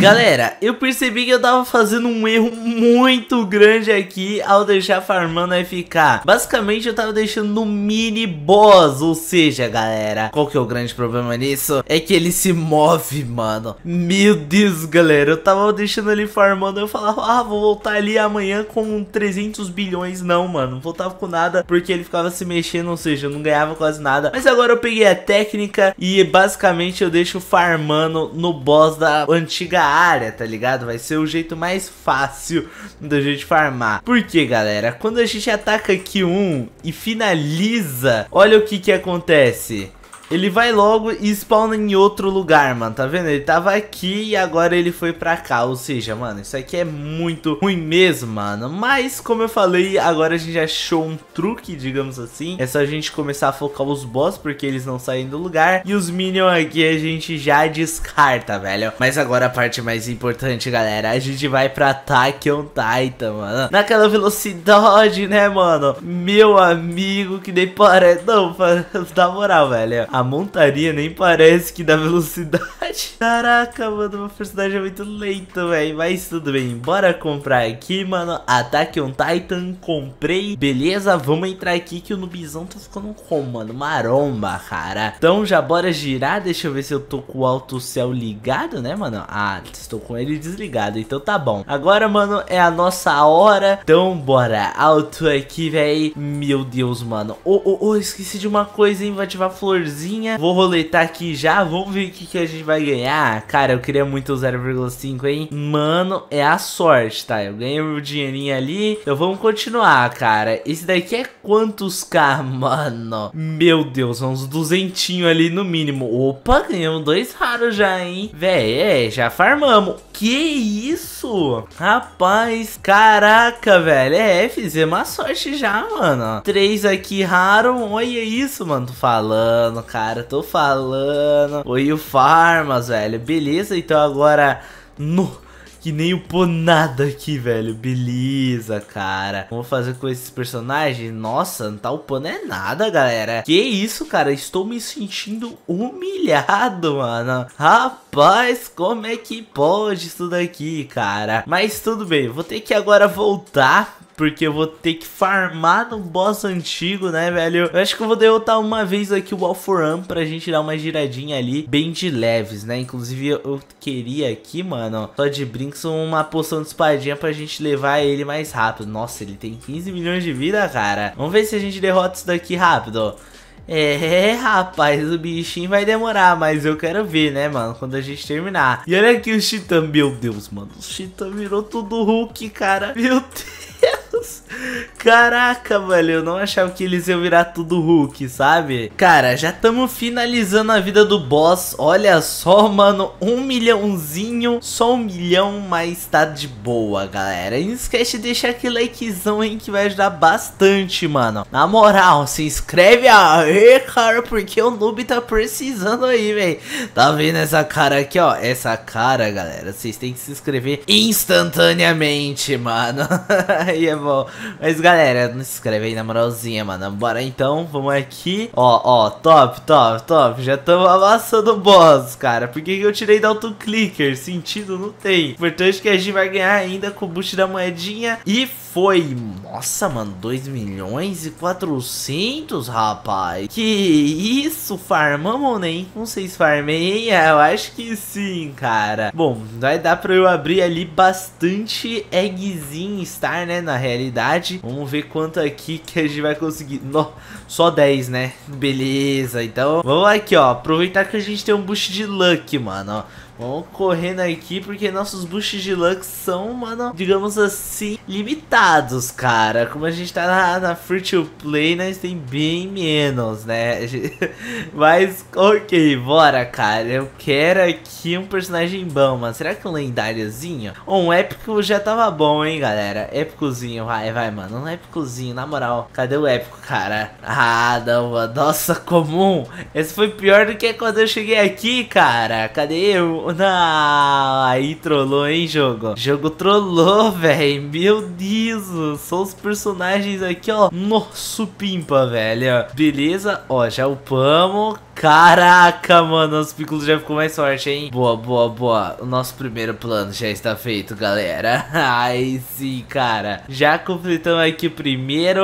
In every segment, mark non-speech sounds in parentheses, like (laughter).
Galera, eu percebi que eu tava fazendo um erro muito grande aqui ao deixar farmando FK. Basicamente, eu tava deixando no mini boss, ou seja, galera, qual que é o grande problema nisso? É que ele se move, mano. Meu Deus, galera, eu tava deixando ele farmando, eu falava, ah, vou voltar ali amanhã com 300 bilhões. Não, mano, não voltava com nada, porque ele ficava se mexendo, ou seja, eu não ganhava quase nada. Mas agora eu peguei a técnica e basicamente eu deixo farmando no boss da antiga área, tá ligado? Vai ser o jeito mais fácil da gente farmar. Por que, galera? Quando a gente ataca aqui um e finaliza, olha o que que acontece. Ele vai logo e spawna em outro lugar, mano, tá vendo? Ele tava aqui e agora ele foi pra cá, ou seja, mano, isso aqui é muito ruim mesmo, mano. Mas, como eu falei, agora a gente achou um truque, digamos assim. É só a gente começar a focar os boss, porque eles não saem do lugar. E os minions aqui a gente já descarta, velho. Mas agora a parte mais importante, galera, a gente vai pra Attack on Titan, mano. Naquela velocidade, né, mano? Meu amigo, que nem parece... Não, (laughs) na moral, velho. A montaria nem parece que dá velocidade. (laughs) Caraca, mano, uma velocidade é muito lenta, velho. Mas tudo bem, bora comprar aqui, mano. Attack on Titan, comprei. Beleza, vamos entrar aqui que o Nubizão tá ficando como, mano? Maromba, cara. Então já bora girar. Deixa eu ver se eu tô com o alto céu ligado, né, mano? Ah, estou com ele desligado, então tá bom. Agora, mano, é a nossa hora. Então, bora. Alto aqui, velho. Meu Deus, mano. Ô, oh, oh, esqueci de uma coisa, hein? Vai ativar florzinha Vou roletar aqui já, vamos ver o que, que a gente vai ganhar. Cara, eu queria muito o 0,5, hein? Mano, é a sorte, tá? Eu ganhei o dinheirinho ali, então vamos continuar, cara. Esse daqui é quantos K, mano? Meu Deus, uns duzentinho ali no mínimo. Opa, ganhamos dois raros já, hein? Véi, é, já farmamos. Que isso? Rapaz, caraca, velho. É, fizemos uma sorte já, mano. Três aqui raro. Olha isso, mano. Tô falando, cara. Tô falando. Oi, o Farmas, velho. Beleza, então agora... No... Que nem upou nada aqui, velho. Beleza, cara. Vamos fazer com esses personagens. Nossa, não tá upando é nada, galera. Que isso, cara. Estou me sentindo humilhado, mano. Rapaz, como é que pode isso daqui, cara? Mas tudo bem. Vou ter que agora voltar porque eu vou ter que farmar no boss antigo, né, velho? Eu acho que eu vou derrotar uma vez aqui o Alforam pra gente dar uma giradinha ali, bem de leves, né? Inclusive, eu queria aqui, mano, só de brinks, uma poção de espadinha pra gente levar ele mais rápido. Nossa, ele tem 15 milhões de vida, cara. Vamos ver se a gente derrota isso daqui rápido. É, rapaz, o bichinho vai demorar, mas eu quero ver, né, mano, quando a gente terminar. E olha aqui o Cheetah, meu Deus, mano, o Cheetah virou tudo Hulk, cara. Meu (laughs) Deus. Caraca, velho, eu não achava que eles iam virar tudo Hulk, sabe? Cara, já estamos finalizando a vida do boss. Olha só, mano, um milhãozinho, só um milhão, mas tá de boa, galera. E não esquece de deixar aquele likezão, hein, que vai ajudar bastante, mano. Na moral, se inscreve aí, cara, porque o noob tá precisando aí, velho. Tá vendo essa cara aqui, ó? Essa cara, galera, vocês têm que se inscrever instantaneamente, mano. (laughs) aí é bom. Mas galera, não se inscreve aí na moralzinha, mano. Bora então, vamos aqui. Ó, ó, top, top, top. Já estamos amassando boss, cara. Por que, que eu tirei da autoclicker? Sentido não tem. Importante que a gente vai ganhar ainda com o boost da moedinha. E foi. Nossa, mano, 2 milhões e 400, rapaz. Que isso, farmamos nem com vocês farmei? Eu acho que sim, cara. Bom, vai dar pra eu abrir ali bastante eggzinho star, né, na realidade. Vamos ver quanto aqui que a gente vai conseguir. No, só 10, né? Beleza, então vamos aqui, ó. Aproveitar que a gente tem um boost de luck, mano, ó. Vamos correndo aqui porque nossos boosts de luck são, mano, digamos assim, limitados, cara. Como a gente tá na, na free to play, nós tem bem menos, né? (laughs) Mas, ok, bora, cara. Eu quero aqui um personagem bom, mano. Será que um lendáriozinho? Um épico já tava bom, hein, galera? Épicozinho, vai, vai, mano. Um épicozinho, na moral. Cadê o épico, cara? Ah, não, mano. Nossa, comum. Esse foi pior do que quando eu cheguei aqui, cara. Cadê eu? Não, aí trollou, hein, jogo? jogo trollou, (laughs) velho. Meu Deus, são os personagens aqui, ó. Nosso pimpa, velho. Beleza, ó, já upamos. Caraca, mano, os Piccolo já ficou mais forte, hein? Boa, boa, boa. O nosso primeiro plano já está feito, galera. (laughs) Ai, sim, cara. Já completamos aqui o primeiro.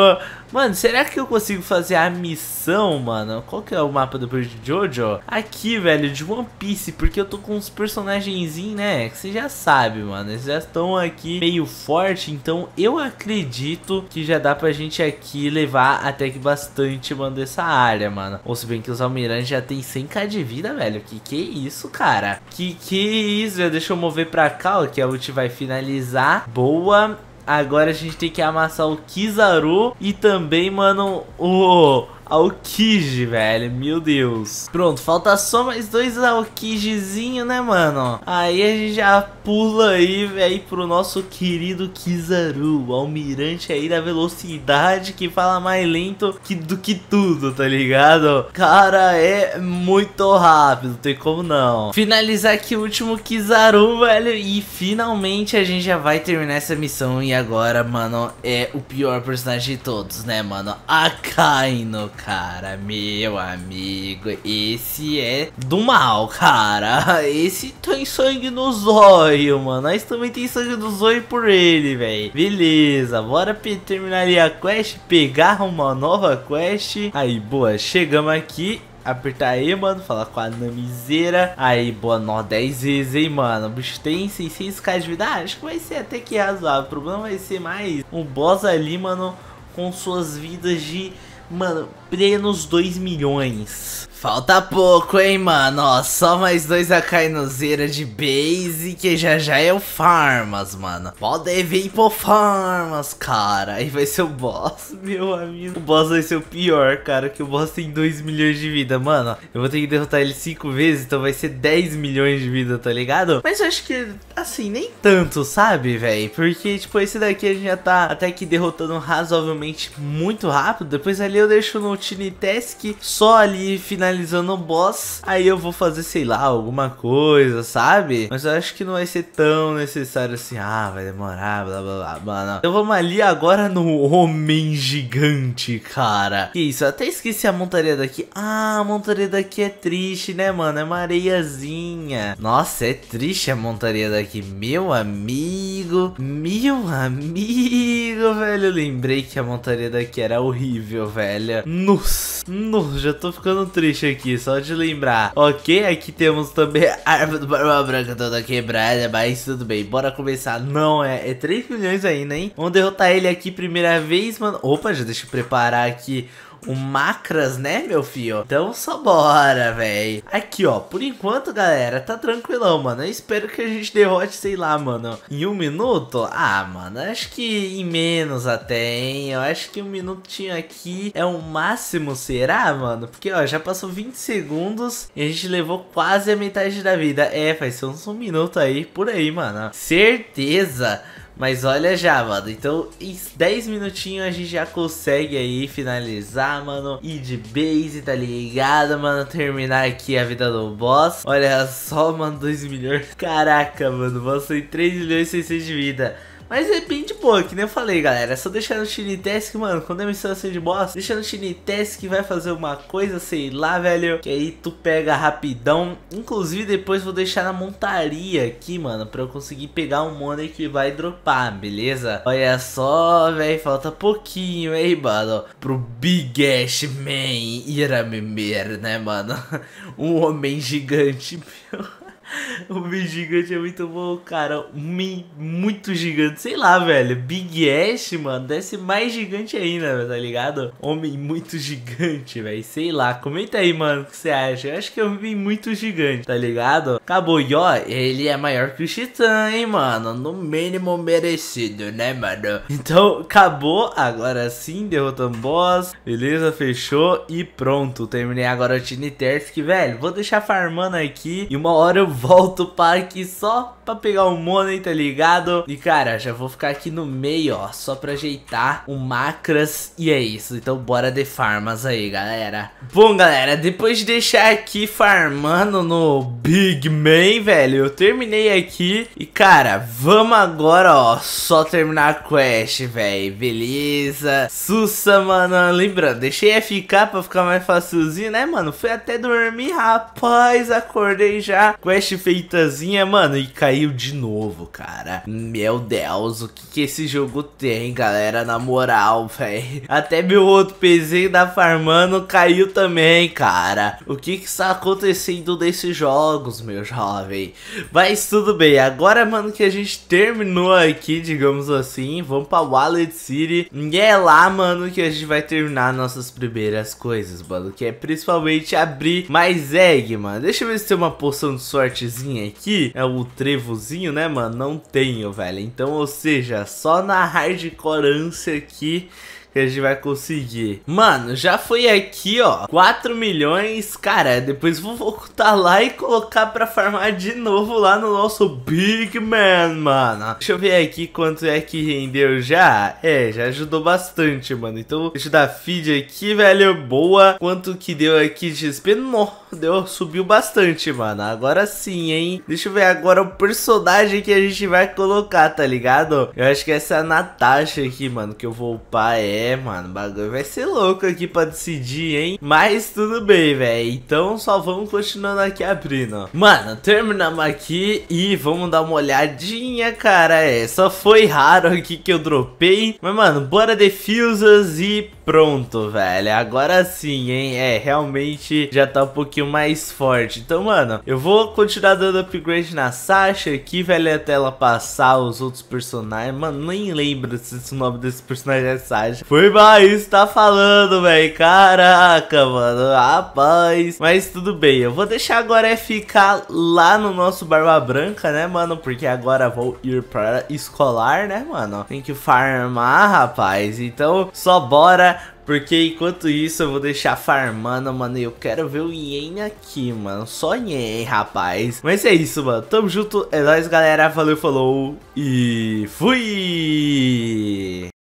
Mano, será que eu consigo fazer a missão, mano? Qual que é o mapa do de Jojo? Aqui, velho, de One Piece, porque eu tô com uns personagens, né? Que você já sabe, mano. Eles já estão aqui meio forte, então eu acredito que já dá pra gente aqui levar até que bastante, mano, dessa área, mano. Ou se bem que os almirantes já tem 100k de vida, velho. Que que é isso, cara? Que que é isso? Já deixa eu mover pra cá, ó, que a ult vai finalizar. Boa. Agora a gente tem que amassar o Kizaru e também, mano, o Aokiji, velho. Meu Deus. Pronto, falta só mais dois Aokijizinho, né, mano? Aí a gente já pula aí, velho, pro nosso querido Kizaru. O almirante aí da velocidade que fala mais lento que, do que tudo, tá ligado? Cara, é muito rápido, tem como não. Finalizar aqui o último Kizaru, velho. E finalmente a gente já vai terminar essa missão. E agora, mano, é o pior personagem de todos, né, mano? Akaino, cara, meu amigo, esse é do mal, cara. Esse tem sangue no zóio, mano. Nós também tem sangue no zóio por ele, velho. Beleza, bora terminar a quest, pegar uma nova quest. Aí, boa, chegamos aqui apertar aí, mano, falar com a Namizeira. Aí, boa, nó 10 vezes, hein, mano. O bicho tem 600k de vida. Ah, acho que vai ser até que razoável. O problema vai ser mais um boss ali, mano, com suas vidas de Mano, plenos 2 milhões. Falta pouco, hein, mano. Ó, só mais dois Akainozeira de base que já já é o Farmas, mano. Pode vir pro Farmas, cara. Aí vai ser o boss, (laughs) meu amigo. O boss vai ser o pior, cara, que o boss tem 2 milhões de vida, mano. Eu vou ter que derrotar ele 5 vezes, então vai ser 10 milhões de vida, tá ligado? Mas eu acho que, assim, nem tanto, sabe, velho? Porque, tipo, esse daqui a gente já tá até que derrotando razoavelmente muito rápido. Depois ali eu deixo no Tiny Task só ali finalizando finalizando o boss, aí eu vou fazer, sei lá, alguma coisa, sabe? Mas eu acho que não vai ser tão necessário assim, ah, vai demorar, blá blá blá, mano. Então vamos ali agora no Homem Gigante, cara. Que isso, eu até esqueci a montaria daqui. Ah, a montaria daqui é triste, né, mano? É uma areiazinha. Nossa, é triste a montaria daqui. Meu amigo, meu amigo, velho. Eu lembrei que a montaria daqui era horrível, velho. Nossa, nossa, já tô ficando triste aqui, só de lembrar. Ok, aqui temos também a arma do Barba Branca toda quebrada, mas tudo bem, bora começar. Não, é, é 3 milhões ainda, hein? Vamos derrotar ele aqui primeira vez, mano. Opa, já deixa eu preparar aqui o Macras, né, meu filho? Então só bora, velho. Aqui, ó, por enquanto, galera, tá tranquilão, mano. Eu espero que a gente derrote, sei lá, mano, em um minuto. Ah, mano, acho que em menos até, hein? Eu acho que um minutinho aqui é o máximo, será, mano? Porque, ó, já passou 20 segundos e a gente levou quase a metade da vida. É, faz ser uns um minuto aí, por aí, mano. Certeza. Mas olha já, mano. Então, em 10 minutinhos a gente já consegue aí finalizar, mano. Ir de base, tá ligado, mano? Terminar aqui a vida do boss. Olha só, mano, 2 milhões. Caraca, mano. Boss tem 3 milhões e 600 de vida. Mas é bem de boa, que nem eu falei, galera. É só deixar no Shiny Task, mano. Quando é missão assim de boss, deixa no Shiny Task vai fazer uma coisa, sei lá, velho. Que aí tu pega rapidão. Inclusive, depois vou deixar na montaria aqui, mano. Pra eu conseguir pegar um money que vai dropar, beleza? Olha só, velho. Falta pouquinho, hein, mano. Pro Big Ash Man ir a memer, né, mano? (laughs) Um homem gigante, meu. (laughs) O Homem gigante é muito bom, cara. Homem muito gigante. Sei lá, velho. Big Ash, mano, ser mais gigante ainda, tá ligado? Homem muito gigante, velho. Sei lá. Comenta aí, mano, o que você acha. Eu acho que é um homem muito gigante, tá ligado? Acabou. E ó, ele é maior que o Titã, hein, mano. No mínimo merecido, né, mano? (laughs) Então, acabou. Agora sim, derrotamos boss. Beleza, fechou. E pronto. Terminei agora o Tiny Tersk, velho. Vou deixar farmando aqui. E uma hora eu volto para aqui só pra pegar o money, tá ligado? E, cara, já vou ficar aqui no meio, ó, só pra ajeitar o macras. E é isso, então bora de farmas aí, galera. Bom, galera, depois de deixar aqui farmando no Big Man, velho, eu terminei aqui. E, cara, vamos agora, ó, só terminar a quest, velho. Beleza. Sussa, mano. Lembrando, deixei FK pra ficar mais facilzinho, né, mano? Fui até dormir, rapaz. Acordei já. Quest feitazinha, mano. E caiu de novo, cara. Meu Deus, o que, que esse jogo tem, galera? Na moral, (laughs) velho. Até meu outro PC da farmando caiu também, cara. O que que está acontecendo nesses jogos, meu jovem? Mas tudo bem. Agora, mano, que a gente terminou aqui, digamos assim, vamos pra Wallet City. E é lá, mano, que a gente vai terminar nossas primeiras coisas, mano. Que é principalmente abrir mais egg, mano. Deixa eu ver se tem uma poção de sortezinha aqui. É o trevozinho, né, mano? Não tenho, velho. Então, ou seja, só na hardcoreância aqui que a gente vai conseguir. Mano, já foi aqui, ó, 4 milhões. Cara, depois vou voltar lá e colocar pra farmar de novo lá no nosso Big Man, mano. Deixa eu ver aqui quanto é que rendeu já. É, já ajudou bastante, mano. Então, deixa eu dar feed aqui, velho. Boa. Quanto que deu aqui de XP? Nossa, deu, subiu bastante, mano. Agora sim, hein. Deixa eu ver agora o personagem que a gente vai colocar, tá ligado? Eu acho que essa é a Natasha aqui, mano, que eu vou upar. É, é, mano, o bagulho vai ser louco aqui pra decidir, hein? Mas tudo bem, velho. Então só vamos continuando aqui abrindo. Mano, terminamos aqui e vamos dar uma olhadinha, cara. É, só foi raro aqui que eu dropei. Mas, mano, bora defusas e pronto, velho. Agora sim, hein? É, realmente já tá um pouquinho mais forte. Então, mano, eu vou continuar dando upgrade na Sasha aqui, velho, até ela passar os outros personagens. Mano, nem lembro se o nome desse personagem é Sasha. Foi mais, tá falando, velho. Caraca, mano. Rapaz. Mas tudo bem. Eu vou deixar agora é ficar lá no nosso Barba Branca, né, mano? Porque agora vou ir para escolar, né, mano? Tem que farmar, rapaz. Então, só bora porque enquanto isso eu vou deixar farmando, mano. E eu quero ver o Yen aqui, mano. Só Yen, rapaz. Mas é isso, mano. Tamo junto. É nóis, galera. Valeu, falou. E fui!